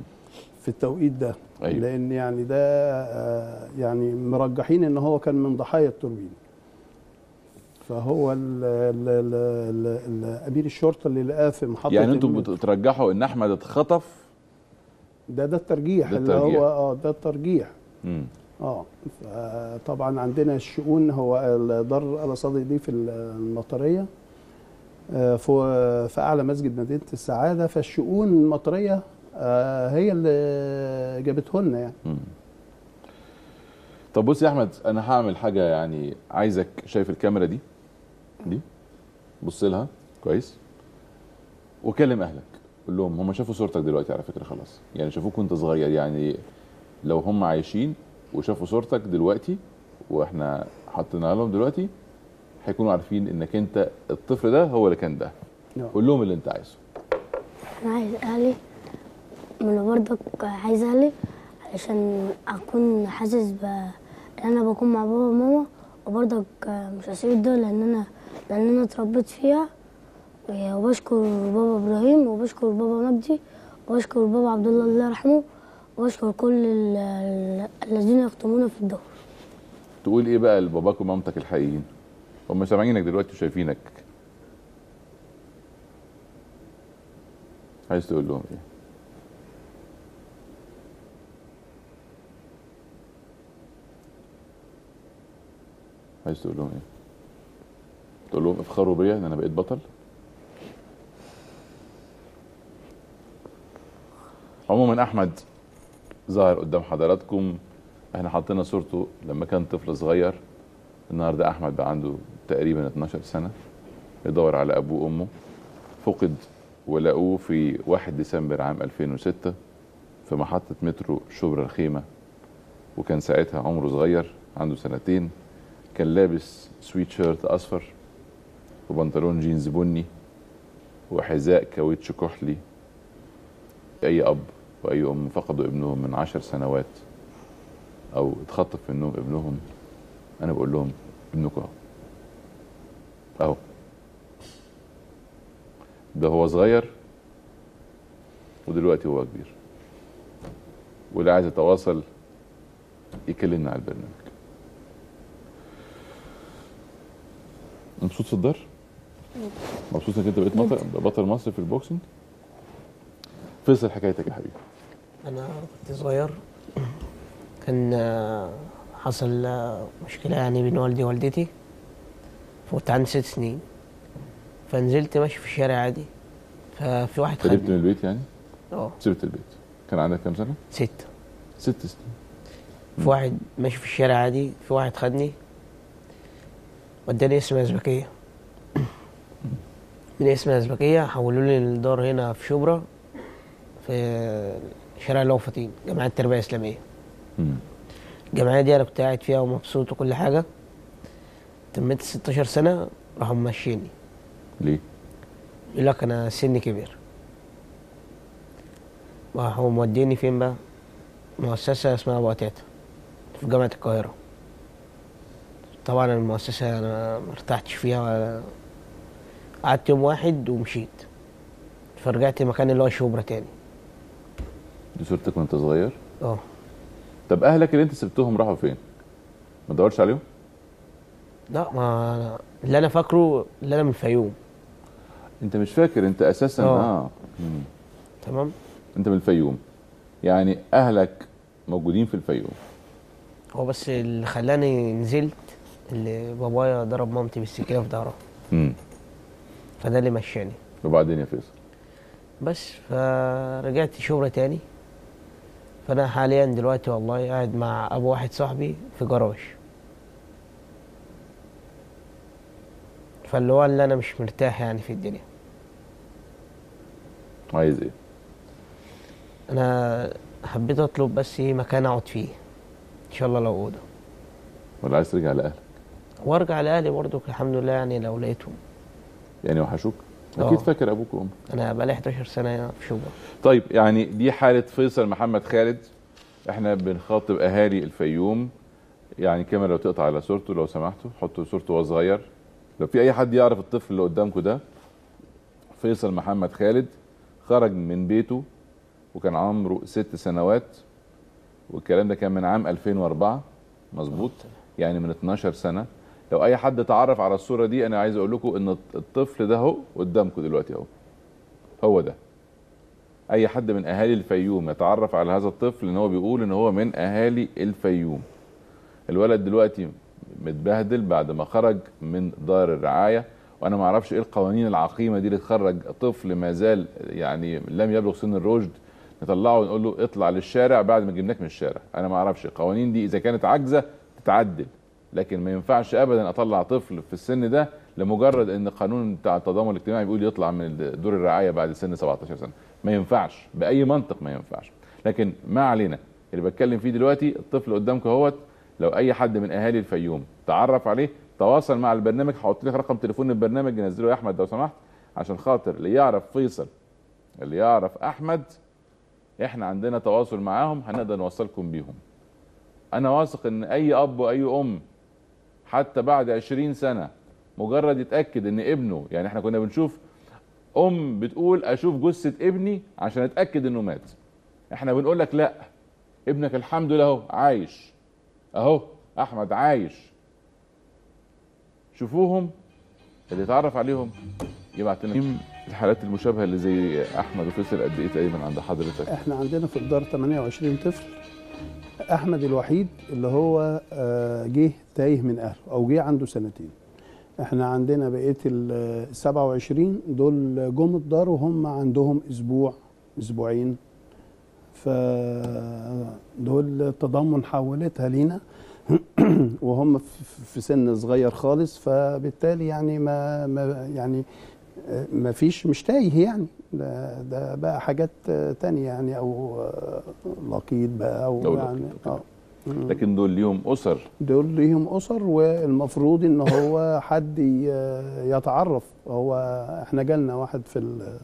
في التوقيت ده أيوة. لأن يعني ده آه، يعني مرجحين إن هو كان من ضحايا التوربيني فهو ال ال ال ال ال امير الشرطة اللي لقاه في محطة يعني المترو. بترجحوا إن أحمد اتخطف ده ده الترجيح ده اللي الترجيح. هو آه ده الترجيح مم. آه طبعا عندنا الشؤون هو دار الاصادق دي في المطرية آه، في في أعلى مسجد مدينة السعادة فالشؤون المطرية آه، هي اللي جابته لنا يعني مم. طب بص يا أحمد أنا هعمل حاجة يعني عايزك شايف الكاميرا دي دي. بص لها. كويس. وكلم أهلك. قول لهم هم شافوا صورتك دلوقتي على فكرة خلاص. يعني شافوك وأنت صغير. يعني لو هم عايشين وشافوا صورتك دلوقتي وإحنا حطيناها لهم دلوقتي هيكونوا عارفين إنك أنت الطفل ده هو اللي كان ده. نعم. قول لهم اللي أنت عايزه. أنا عايز أهلي. من برضك عايز أهلي علشان أكون حاسس ب إن أنا بكون مع بابا وماما. وبرضك مش هسيب الدول لأن أنا لأن أنا اتربيت فيها وبشكر بابا إبراهيم وبشكر بابا مجدي وبشكر بابا عبد الله الله يرحمه وبشكر كل ال- ال- الذين يخدمون في الدور تقول إيه بقى لباباك ومامتك الحقيقيين؟ هم سامعينك دلوقتي وشايفينك. عايز تقول لهم إيه؟ عايز تقول لهم إيه؟ تقول لهم افخروا بيا إن أنا بقيت بطل؟ عموما أحمد ظهر قدام حضراتكم إحنا حطينا صورته لما كان طفل صغير. النهارده أحمد بقى عنده تقريبا 12 سنة يدور على أبوه وأمه. فقد ولقوه في 1 ديسمبر عام 2006 في محطة مترو شبرا الخيمة. وكان ساعتها عمره صغير عنده سنتين. كان لابس سويت شيرت أصفر. وبنطلون جينز بني وحذاء كاوتش كحلي. أي أب وأي أم فقدوا ابنهم من عشر سنوات أو اتخطف منهم ابنهم أنا بقول لهم ابنكم أهو. اهو ده هو صغير ودلوقتي هو كبير. واللي عايز يتواصل يكلمنا على البرنامج. مبسوط في الدار؟ مبسوط إنك أنت بقيت بطل بطل مصر في ال boxing؟ فيصل حكايتك يا حبيبي. أنا كنت صغير. كان آه، حصل آه، مشكلة يعني بين والدي ووالدتي. فكنت عندي ست سنين. فنزلت ماشي في الشارع عادي. ففي واحد هربت من خدني البيت يعني؟ آه. سبت البيت. كان عندك كام سنة؟ ست. ست سنين. في واحد ماشي في الشارع عادي. في واحد خدني. وداني اسم ازبكيه من اسم أزبكية حولوا لي الدار هنا في شبرا في شارع لوفتين جامعة التربية الإسلامية. مم. الجمعيه دي أنا كنت قاعد فيها ومبسوط وكل حاجة. تميت 16 سنة راحوا ممشيني. ليه؟ يقول لك أنا سني كبر راحوا موديني فين بقى؟ مؤسسة اسمها تاتا في جامعة القاهرة. طبعا المؤسسة أنا ما ارتحتش فيها ولا قعدت يوم واحد ومشيت فرجعت مكان اللي هو شبرا تاني دي صورتك وانت صغير؟ آه طب أهلك اللي انت سبتهم راحوا فين؟ ما تدورش عليهم؟ لا ما أنا اللي أنا فاكره اللي أنا من الفيوم أنت مش فاكر أنت أساسا آه, آه. آه. مم. تمام أنت من الفيوم يعني أهلك موجودين في الفيوم هو بس اللي خلاني نزلت اللي بابايا ضرب مامتي بالسكينة في ظهرها امم فده اللي مشاني. وبعدين يا فيصل؟ بس فرجعت شبرا تاني. فأنا حاليا دلوقتي والله قاعد مع أبو واحد صاحبي في جراج. فاللي هو اللي أنا مش مرتاح يعني في الدنيا. عايز إيه؟ أنا حبيت أطلب بس إيه مكان أقعد فيه. إن شاء الله لو اوضه ولا عايز ترجع لأهلك؟ وأرجع لأهلي برضو الحمد لله يعني لو لقيتهم. يعني وحشوك؟ أكيد آه. فاكر أبوك وأمك. أنا بقالي 11 سنة في شبرا طيب يعني دي حالة فيصل محمد خالد. إحنا بنخاطب أهالي الفيوم. يعني كاميرا لو تقطع على صورته لو سمحتوا حطوا صورته وهو صغير. لو في أي حد يعرف الطفل اللي قدامكم ده فيصل محمد خالد خرج من بيته وكان عمره ست سنوات والكلام ده كان من عام 2004 مظبوط؟ يعني من 12 سنة. لو أي حد اتعرف على الصورة دي أنا عايز أقول لكم إن الطفل ده أهو قدامكم دلوقتي أهو. هو ده. أي حد من أهالي الفيوم يتعرف على هذا الطفل إن هو بيقول إن هو من أهالي الفيوم. الولد دلوقتي متبهدل بعد ما خرج من دار الرعاية وأنا ما أعرفش إيه القوانين العقيمة دي اللي تخرج طفل ما زال يعني لم يبلغ سن الرشد نطلعه ونقول له اطلع للشارع بعد ما جبناك من الشارع. أنا ما أعرفش القوانين دي إذا كانت عاجزة تتعدل. لكن ما ينفعش ابدا أطلع طفل في السن ده لمجرد إن القانون بتاع التضامن الاجتماعي بيقول يطلع من دور الرعاية بعد سن 17 سنة. ما ينفعش بأي منطق ما ينفعش. لكن ما علينا اللي بتكلم فيه دلوقتي الطفل قدامك أهوت لو أي حد من أهالي الفيوم تعرف عليه تواصل مع البرنامج هحط لك رقم تليفون البرنامج نزله يا أحمد لو سمحت عشان خاطر اللي يعرف فيصل اللي يعرف أحمد إحنا عندنا تواصل معاهم هنقدر نوصلكم بيهم. أنا واثق إن أي أب وأي أم حتى بعد 20 سنة. مجرد يتأكد إن ابنه يعني إحنا كنا بنشوف أم بتقول أشوف جثة ابني عشان أتأكد إنه مات. إحنا بنقول لك لأ ابنك الحمد لله أهو عايش. أهو أحمد عايش. شوفوهم اللي يتعرف عليهم يبعت لنا. الحالات المشابهة اللي زي أحمد وفيصل قد إيه تقريبا عند حضرتك؟ إحنا عندنا في الدار 28 طفل. أحمد الوحيد اللي هو آه، جه تايه من أهله أو جه عنده سنتين. إحنا عندنا بقية ال 27 دول جم الدار وهم عندهم أسبوع أسبوعين. فدول التضامن حولتها لينا. وهم في- في سن صغير خالص فبالتالي يعني ما, ما يعني آه، ما فيش مش تايه يعني. ده, ده بقى حاجات آه، تانية يعني أو آه، لقيط بقى أو أو يعني آه. لكن دول ليهم أسر. دول ليهم أسر والمفروض إن هو حد يتعرف. هو إحنا جالنا واحد في ال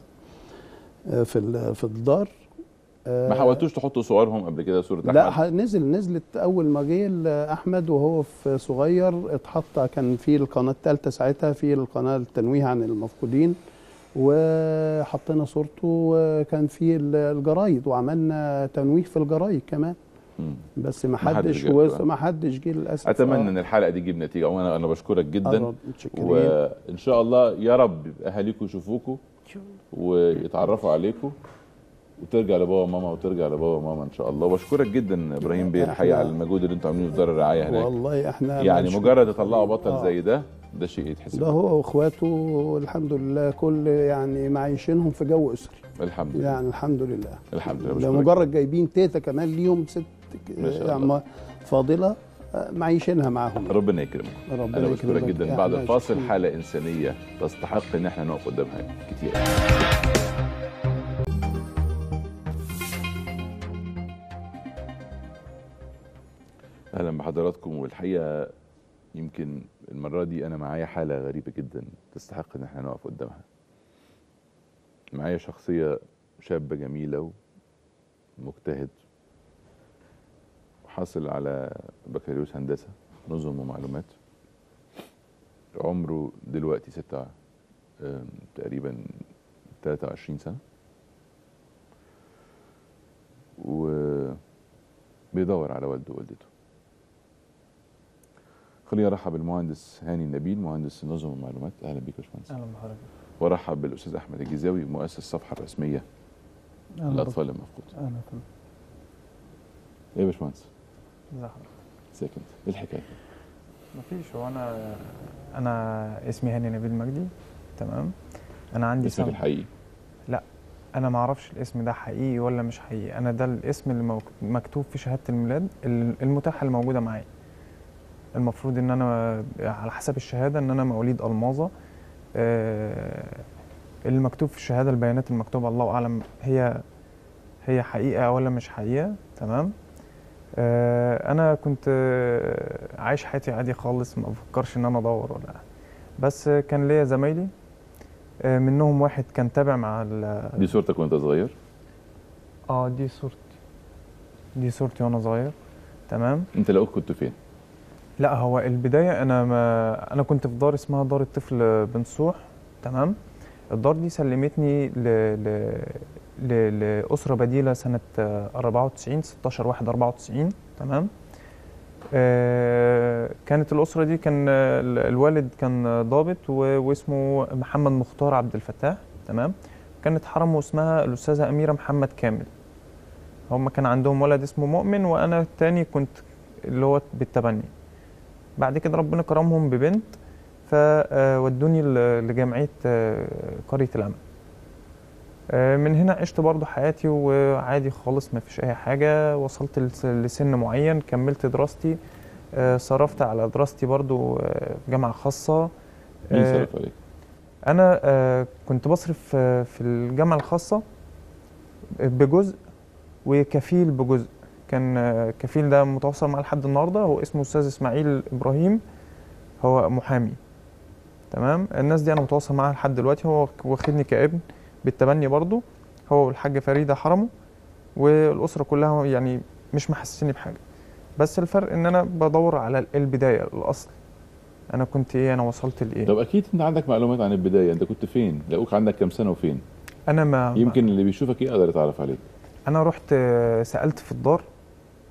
في ال في الدار ما حاولتوش تحطوا صورهم قبل كده صورة أحمد؟ لا نزل نزلت أول ما جه احمد وهو في صغير اتحط كان في القناة الثالثه ساعتها في القناة التنويه عن المفقودين. وحطينا صورته وكان في ال- الجرايد وعملنا تنويه في الجرايد كمان. بس ما حدش ما حدش جه للأسف أتمنى آه. إن الحلقة دي تجيب نتيجة وأنا أنا بشكرك جدا آه،. وإن شاء الله يا رب أهاليكم يشوفوكوا ويتعرفوا عليكم وترجع لبابا وماما وترجع لبابا وماما إن شاء الله وبشكرك جدا إبراهيم بيه الحقيقة على المجهود اللي أنتم عاملينه في دار الرعاية هناك والله إحنا يعني مجرد يطلعوا بطل. زي ده ده شيء يتحسب. ده هو واخواته الحمد لله كل يعني معيشينهم في جو أسري. الحمد لله. يعني الحمد لله. الحمد لله. ده مجرد جايبين تيتا كمان ليهم ست يعني. فاضلة آه، معيشينها معاهم. ربنا يكرمك. ربنا أنا بشكرك. جدا. يعني بعد. الفاصل حالة إنسانية تستحق إن إحنا نقف قدامها كتير. أهلا بحضراتكم والحقيقة يمكن المرة دي أنا معايا حالة غريبة جدا تستحق إن إحنا نقف قدامها. معايا شخصية شابة جميلة ومجتهد حاصل على بكالوريوس هندسة نظم ومعلومات. عمره دلوقتي ستة تقريبا 23 سنة. وبيدور على والده ووالدته. خليني ارحب بالمهندس هاني النبيل مهندس نظم ومعلومات أهلا بيك يا باشمهندس. أهلا بحضرتك وارحب بالأستاذ أحمد الجزاوي مؤسس الصفحه الرسميه للأطفال المفقود. أهلا إيه يا باشمهندس؟ ازي حضرتك ساكن. إيه الحكاية؟ مفيش هو أنا أنا اسمي هاني نبيل مجدي. تمام؟ أنا عندي اسمك الحقيقي؟ أنا ما أعرفش الاسم ده حقيقي ولا مش حقيقي. أنا ده الاسم اللي مكتوب في شهادة الميلاد ال- المتاحة اللي موجوده معايا. المفروض إن أنا على حسب الشهادة إن أنا مواليد ألماظة. آه، اللي مكتوب في الشهادة البيانات المكتوبة الله أعلم هي هي حقيقة ولا مش حقيقة تمام؟ آه، أنا كنت آه، عايش حياتي عادي خالص ما بفكرش إن أنا أدور ولا بس كان ليا زمايلي منهم واحد كان تابع مع ال- دي صورتك وأنت صغير؟ آه دي صورتي دي صورتي وأنا صغير تمام؟ أنت لو كنت فين؟ لا هو البداية أنا ما أنا كنت في دار اسمها دار الطفل بن صوح تمام؟ الدار دي سلمتني ل... ل... ل... لأسرة بديلة سنة آه، 94 16 1 94 تمام؟ آه، كانت الأسرة دي كان ال- الوالد كان ضابط و... واسمه محمد مختار عبد الفتاح تمام؟ كانت حرمه اسمها الأستاذة أميرة محمد كامل. هم كان عندهم ولد اسمه مؤمن وأنا التاني كنت اللي هو بالتبني. بعد كده ربنا كرمهم ببنت فودوني ل- لجمعيه آه، قرية الأمل. آه، من هنا عشت برضو حياتي وعادي خالص ما فيش أي حاجة. وصلت لس- لسن معين كملت دراستي. آه، صرفت على دراستي برضو آه، في جامعة خاصة. مين آه، صرف عليك؟ أنا آه، كنت بصرف آه، في الجامعة الخاصة بجزء وكفيل بجزء. كان كفيل ده متواصل معاه لحد النهارده هو اسمه أستاذ إسماعيل إبراهيم هو محامي. تمام؟ الناس دي أنا متواصل معاها لحد دلوقتي هو واخدني كابن بالتبني برضه هو والحاجة فريده حرمه والأسرة كلها يعني مش محسسني بحاجة. بس الفرق إن أنا بدور على البداية الأصل. أنا كنت إيه؟ أنا وصلت لإيه؟ طب أكيد أنت عندك معلومات عن البداية. أنت كنت فين؟ لقوك عندك كام سنة وفين؟ أنا ما يمكن اللي بيشوفك يقدر يتعرف عليك. أنا رحت آه، سألت في الدار.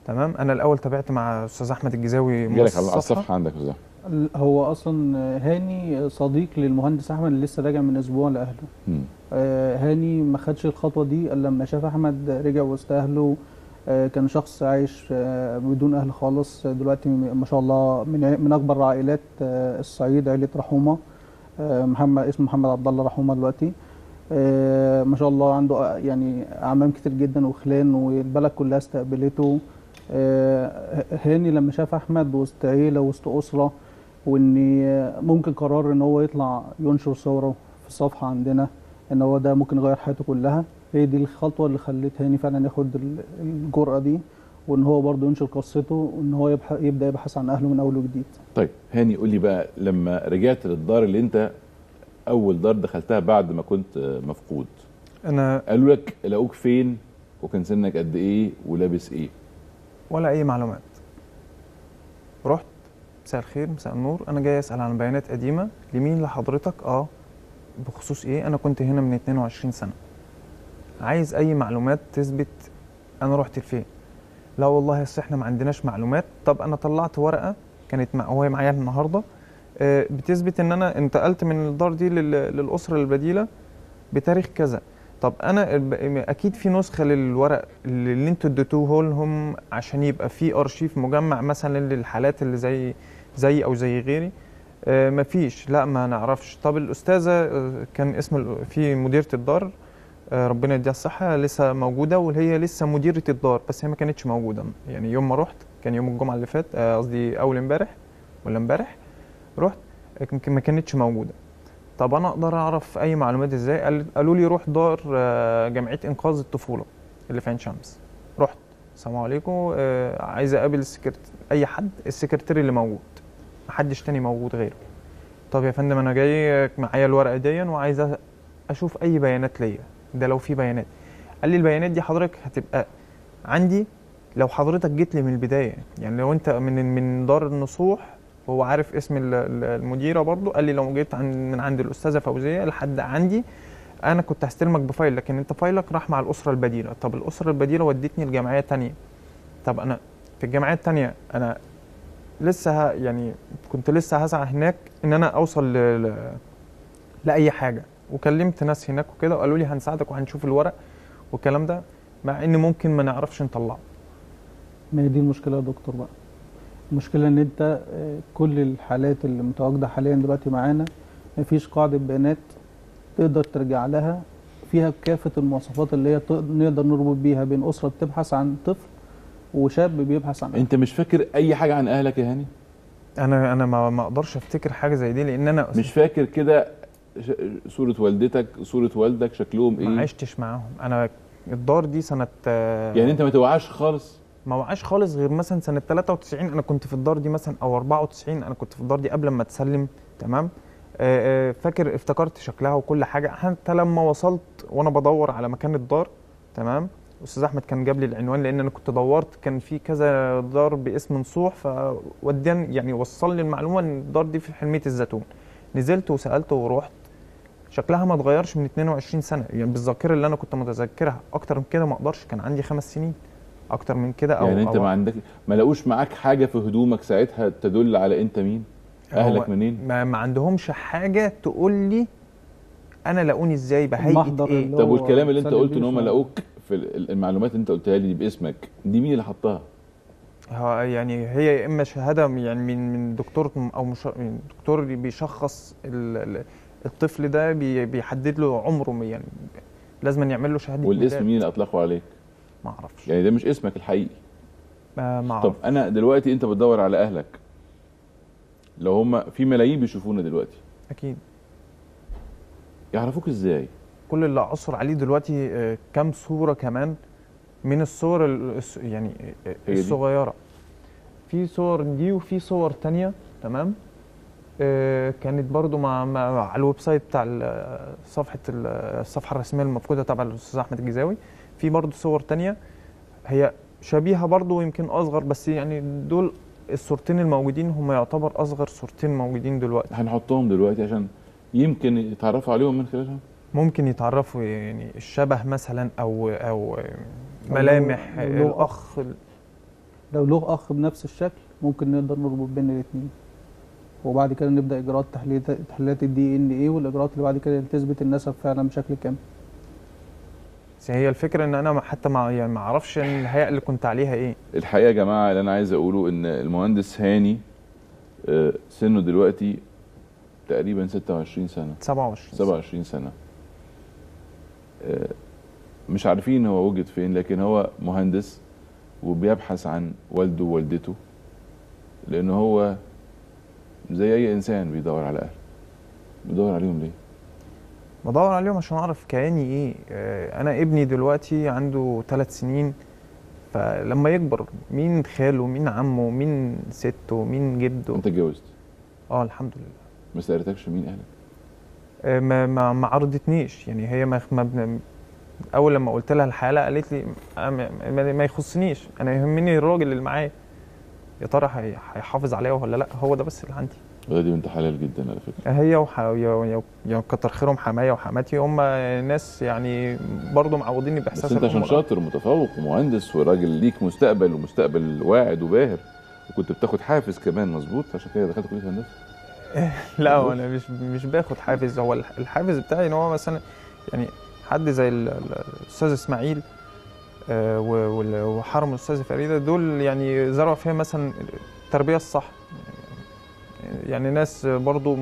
تمام؟ أنا الأول تابعت مع أستاذ أحمد الجزاوي جالك على. الصفحة عندك أحمد. هو أصلا هاني صديق للمهندس أحمد اللي لسه راجع من أسبوع لأهله. مم. آه، هاني ما خدش الخطوة دي إلا لما شاف أحمد رجع وسط أهله. آه، كان شخص عايش آه، بدون أهل خالص. دلوقتي ما شاء الله من من أكبر عائلات آه، الصعيد عائله رحومة. آه، محمد اسمه محمد عبد الله رحومة دلوقتي. آه، ما شاء الله عنده يعني أعمام كتير جدا وخلان والبلد كلها استقبلته. هاني لما شاف أحمد وسط عيلة وسط أسرة وإن آه، ممكن قرار إن هو يطلع ينشر صوره في الصفحه عندنا إن هو ده ممكن يغير حياته كلها. هي دي الخطوة اللي خلت هاني فعلا ياخد ال- الجرأة دي وإن هو برضه ينشر قصته وإن هو يبدأ يبحث عن أهله من أول وجديد. طيب هاني قول لي بقى لما رجعت للدار اللي أنت أول دار دخلتها بعد ما كنت آه، مفقود أنا قالوا لك لقوك فين؟ وكان سنك قد إيه؟ ولابس إيه؟ ولا أي معلومات. رحت مساء الخير مساء النور. أنا جاي أسأل عن بيانات قديمة لمين لحضرتك؟ آه بخصوص إيه؟ أنا كنت هنا من 22 سنة. عايز أي معلومات تثبت أنا رحت لفين. لا والله اصل إحنا ما عندناش معلومات. طب أنا طلعت ورقة كانت مع وهي معايا النهارده. آه، بتثبت إن أنا انتقلت من الدار دي لل- للأسرة البديلة بتاريخ كذا. طب أنا أكيد في نسخة للورق اللي أنتوا اديتوه لهم عشان يبقى في أرشيف مجمع مثلا للحالات اللي زي زي أو زي غيري؟ آه مفيش. لا ما نعرفش. طب الأستاذة آه، كان اسم في مديرة الدار آه ربنا يديها الصحة لسه موجودة وهي لسه مديرة الدار بس هي ما كانتش موجودة. يعني يوم ما رحت كان يوم الجمعة اللي فات آه، قصدي أول امبارح ولا امبارح رحت آه، ما كانتش موجودة. طب أنا أقدر أعرف أي معلومات إزاي؟ قال- قالوا لي روح دار آه، جمعيه إنقاذ الطفولة اللي في عين شمس. رحت. السلام عليكم. آه، عايز أقابل السكرت أي حد. السكرتير اللي موجود. محدش تاني موجود غيره طب يا فندم أنا جاي معايا الورقة دي وعايز أشوف أي بيانات ليا. ده لو في بيانات. قال لي البيانات دي حضرتك هتبقى عندي لو حضرتك جيت لي من البداية. يعني لو أنت من من دار النصوح هو عارف اسم ال- ال- المديرة برضو قال لي لو جيت عن من عند الأستاذة فوزية لحد عندي أنا كنت هستلمك ب file لكن أنت file ك راح مع الأسرة البديلة. طب الأسرة البديلة ودتني لجمعية تانية. طب أنا في الجمعية التانية أنا لسه يعني كنت لسه هسعى هناك إن أنا أوصل ل... ل... لأي حاجة. وكلمت ناس هناك وكده وقالوا لي هنساعدك وهنشوف الورق والكلام ده مع إن ممكن ما نعرفش نطلعه. ما هي دي المشكلة يا دكتور بقى. المشكلة إن أنت آه، كل الحالات اللي متواجدة حاليا دلوقتي معانا مفيش قاعدة بيانات تقدر ترجع لها. فيها كافة المواصفات اللي هي نقدر نربط بيها بين أسرة بتبحث عن طفل وشاب بيبحث عن أنت مش فاكر أي حاجة عن أهلك يا هاني؟ أنا أنا ما ما أقدرش أفتكر حاجة زي دي لأن أنا مش فاكر كده صورة والدتك صورة والدك شكلهم ما إيه عشتش معاهم. أنا الدار دي سنة آه، يعني أنت ما توعاش خالص؟ ما وعاش خالص غير مثلا سنة 93 أنا كنت في الدار دي مثلا أو 94 أنا كنت في الدار دي قبل ما أتسلم تمام؟ آه، آه، فاكر افتكرت شكلها وكل حاجة. حتى لما وصلت وأنا بدور على مكان الدار تمام؟ أستاذ أحمد كان جاب لي العنوان لأن أنا كنت دورت كان في كذا دار باسم نصوح فوداني يعني وصل لي المعلومة إن الدار دي في حلميه الزيتون. نزلت وسألت ورحت. شكلها ما اتغيرش من 22 سنة يعني بالذاكرة اللي أنا كنت متذكرها أكتر من كده ما أقدرش كان عندي خمس سنين. أكتر من كده أو يعني أنت أو ما عندك ما لقوش معاك حاجة في هدومك ساعتها تدل على أنت مين؟ أهلك منين؟ ما, ما عندهمش حاجة تقول لي أنا لاقوني إزاي بهيئه إيه؟ طب والكلام اللي أنت قلته إن هم. لقوك في ال- المعلومات اللي أنت قلتها لي دي باسمك دي مين اللي حطها؟ ها- يعني هي يا إما شهادة يعني من من دكتور أو مش من دكتور بيشخص ال- ال- الطفل ده بي- بيحدد له عمره يعني لازم يعمل له شهادة والاسم ميلاد. مين اللي اطلقوا عليك؟ ما أعرفش. يعني ده مش اسمك الحقيقي. ما ما طب أنا دلوقتي أنت بتدور على أهلك. لو هم في ملايين بيشوفونا دلوقتي. أكيد. يعرفوك إزاي؟ كل اللي أقصر عليه دلوقتي آه، كام صورة كمان من الصور يعني آه، دي؟ الصغيرة. في صور دي وفي صور تانية تمام؟ آه، كانت برضو مع, مع على ال website بتاع صفحة ال- الصفحة الرسمية المفقودة تبع الأستاذ أحمد الجزاوي. في برضو صور تانية. هي شبيهة برضو ويمكن أصغر بس يعني دول الصورتين الموجودين هم يعتبر أصغر صورتين موجودين دلوقتي. هنحطهم دلوقتي عشان يمكن يتعرفوا عليهم من خلالهم ممكن يتعرفوا يعني الشبه مثلا أو أو لو- ملامح لو له الاخ لو له أخ بنفس الشكل ممكن نقدر نربط بين الاثنين وبعد كده نبدأ إجراءات تحليلات تحليلات الدي ان إيه والإجراءات اللي بعد كده اللي تثبت النسب فعلا بشكل كامل. هي الفكرة إن أنا حتى ما يعني ما أعرفش الهيئة اللي كنت عليها إيه. الحقيقة يا جماعة اللي أنا عايز أقوله إن المهندس هاني آه، سنه دلوقتي تقريبا 26 سنة. 27 27 سنة. آه، مش عارفين هو وجد فين لكن هو مهندس وبيبحث عن والده ووالدته لأن هو زي أي إنسان بيدور على اهله بيدور عليهم ليه؟ بدور عليهم عشان أعرف كياني إيه. آه، أنا ابني دلوقتي عنده ثلاث سنين فلما يكبر مين خاله مين عمه مين سته مين جده؟ أنت اتجوزت؟ آه الحمد لله. ما سالتكش مين أهلك؟ آه، ما ما ما عرضتنيش. يعني هي ما ما بن- أول لما قلت لها الحاله قالت لي ما, يخصنيش. أنا يهمني الراجل اللي معايا. يا ترى هي- هيحافظ عليا ولا لأ؟ هو ده بس اللي عندي. وده دي بنت حلال جدا على فكرة. هي وح... يا يا- يا كتر خيرهم حماية وحماتي. هم ناس يعني برضو معوضيني بس باحساس أنت عشان شاطر ومتفوق ومهندس وراجل ليك مستقبل ومستقبل واعد وباهر وكنت بتاخد حافز كمان مظبوط؟ عشان كده دخلت كلية هندسة؟ لا هو أنا مش مش باخد حافز. هو الح- الحافز بتاعي إن هو مثلا يعني حد زي ال- ال- الأستاذ إسماعيل آه، وحرم الأستاذ فريدة دول يعني زرعوا فيها مثلا التربية الصح. يعني ناس برضو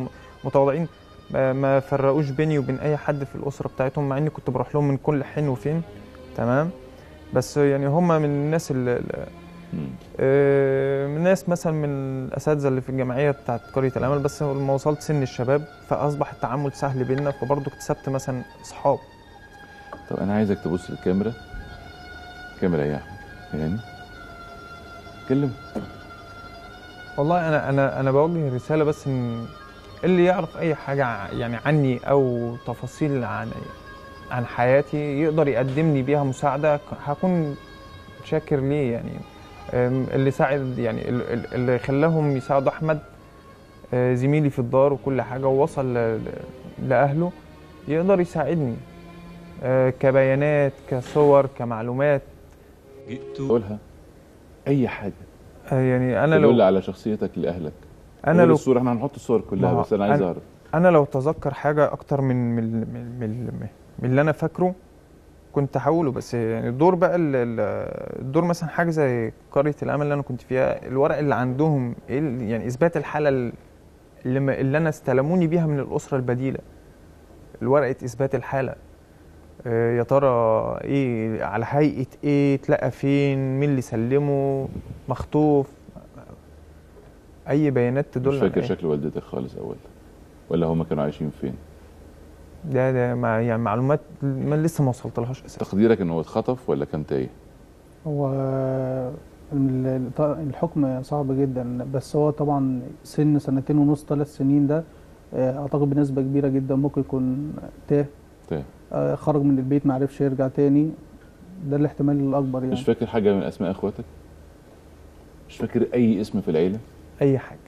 متواضعين ما- فرقوش بيني وبين أي حد في الأسرة بتاعتهم مع إني كنت بروح لهم من كل حين وفين تمام؟ بس يعني هم من الناس اللي. آه، من ناس مثلا من الأساتذة اللي في الجمعية بتاعت قرية الأمل بس لما وصلت سن الشباب فأصبح التعامل سهل بينا فبرضه اكتسبت مثلا أصحاب. طب أنا عايزك تبص للكاميرا. كاميرا يا احمد يعني اتكلم والله أنا أنا أنا بوجه رسالة بس إن اللي يعرف أي حاجة يعني عني أو تفاصيل عن عن حياتي يقدر يقدمني بيها مساعدة هكون شاكر ليه يعني. اللي ساعد يعني ال- ال- اللي خلاهم يساعدوا أحمد آه، زميلي في الدار وكل حاجة ووصل لأهله يقدر يساعدني آه، كبيانات كصور كمعلومات. قولها. أي حاجة. يعني أنا لو على شخصيتك لأهلك. أنا لو الصورة إحنا هنحط الصور كلها بس أنا عايز أنا- أعرف. أنا لو اتذكر حاجة أكتر من من من, من, من اللي أنا فاكره كنت هقوله بس يعني الدور بقى ال- ال- الدور مثلا حاجة زي قرية الأمل اللي أنا كنت فيها الورق اللي عندهم إيه يعني إثبات الحالة ال- اللي, اللي أنا استلموني بيها من الأسرة البديلة. الورقة إثبات الحالة. يا ترى إيه على هيئة إيه اتلقى فين مين اللي سلمه مخطوف؟ أي بيانات تدل مش على فاكر إيه؟ شكل والدتك خالص أول. ولا هما كانوا عايشين فين؟ ده ده مع يعني معلومات ما لسه ما وصلتلهاش أساسا. تقديرك إن هو اتخطف ولا كان تايه؟ هو ال- ال- الحكم صعب جدا بس هو طبعا سن سنتين ونص ثلاث سنين ده آه، أعتقد بنسبة كبيرة جدا ممكن يكون تاه. تاه. آه، خرج من البيت ما عرفش يرجع تاني. ده الاحتمال الأكبر يعني. مش فاكر حاجة من أسماء إخواتك؟ مش فاكر أي اسم في العيلة؟ أي حاجة.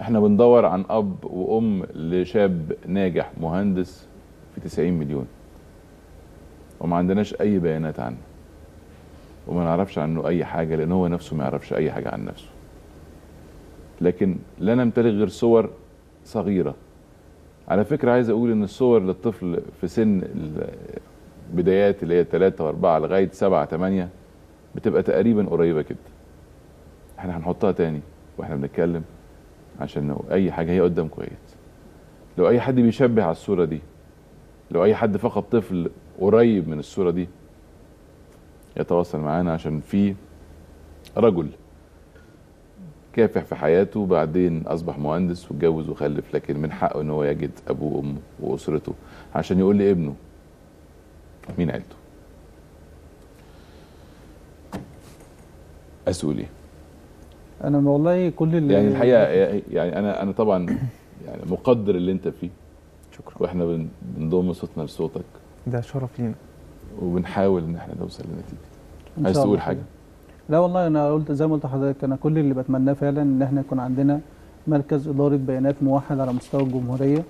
إحنا بندور عن أب وأم لشاب ناجح مهندس في 90 مليون. وما عندناش أي بيانات عنه. وما نعرفش عنه أي حاجة لأن هو نفسه ما يعرفش أي حاجة عن نفسه. لكن لا نمتلك غير صور صغيرة على فكرة عايز أقول إن الصور للطفل في سن البدايات اللي هي 3 و4 لغاية 7 8 بتبقى تقريبا قريبة كده. إحنا هنحطها تاني وإحنا بنتكلم عشان لو أي حاجة هي قدام كويس. لو أي حد بيشبه على الصورة دي لو أي حد فقد طفل قريب من الصورة دي يتواصل معانا عشان في رجل كافح في حياته بعدين أصبح مهندس واتجوز وخلف لكن من حقه إن هو يجد أبوه وأمه وأسرته عشان يقول لابنه مين عيلته؟ اسئله إيه؟ أنا والله كل اللي يعني الحقيقة يعني أنا أنا طبعا يعني مقدر اللي أنت فيه. شكرا. وإحنا بن- بنضم صوتنا لصوتك. ده شرف لينا. وبنحاول إن إحنا نوصل لنتيجة. عايز تقول. حاجة؟ لا والله أنا قلت زي ما قلت لحضرتك أنا كل اللي بتمناه فعلا إن إحنا يكون عندنا مركز إدارة بيانات موحد على مستوى الجمهورية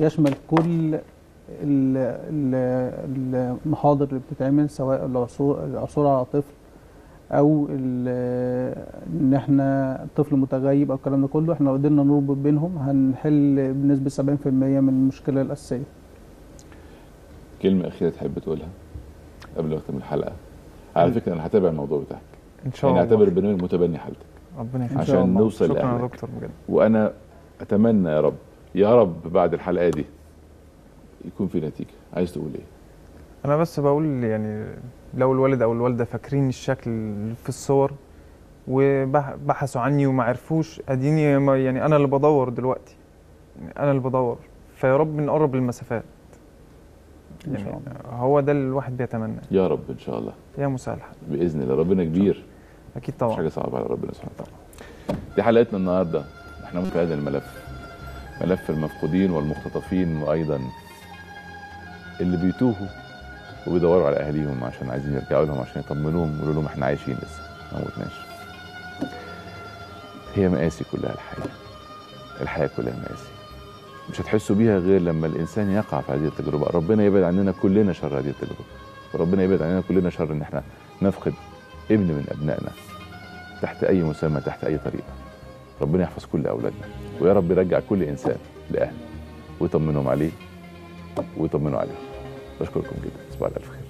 يشمل كل ال- ال- المحاضر اللي بتتعمل سواء العثور على طفل أو إن إحنا طفل متغيب أو الكلام ده كله إحنا لو قدرنا نربط بينهم هنحل بنسبة 70% من المشكلة الأساسية. كلمة أخيرة تحب تقولها قبل ما نختم الحلقة؟ على فكرة أنا هتابع الموضوع بتاعك. إن شاء يعني الله. اعتبر البرنامج متبني حالتك ربنا يخليك. عشان الله. نوصل شكرا يا. دكتور بجد وأنا أتمنى يا رب يا رب بعد الحلقة دي يكون في نتيجة. عايز تقول إيه؟ أنا بس بقول يعني لو الوالد أو الوالدة فاكرين الشكل في الصور وبحثوا عني وما عرفوش أديني يعني أنا اللي بدور دلوقتي. يعني أنا اللي بدور. فيا رب نقرب المسافات. إن يعني شاء هو ده اللي الواحد بيتمناه يا رب إن شاء الله. يا الحال. بإذن الله. ربنا كبير. أكيد مش طبعا. حاجة صعبة على ربنا سبحانه وتعالى. دي حلقتنا النهارده. إحنا في هذا الملف. ملف المفقودين والمختطفين وأيضا اللي بيتوهوا وبيدوروا على أهاليهم عشان عايزين يرجعوا لهم عشان يطمنوهم ويقولوا لهم إحنا عايشين لسه. ما موتناش. هي مقاسي كلها الحياة. الحياة كلها مقاسي مش هتحسوا بيها غير لما الإنسان يقع في هذه التجربة. ربنا يبعد عننا كلنا شر هذه التجربة. وربنا يبعد عننا كلنا شر إن إحنا نفقد ابن من أبنائنا تحت أي مسمى تحت أي طريقة. ربنا يحفظ كل أولادنا. ويا رب يرجع كل إنسان لأهله. ويطمنهم عليه ويطمنوا عليه. بشكركم جدا. تصبحوا على الف خير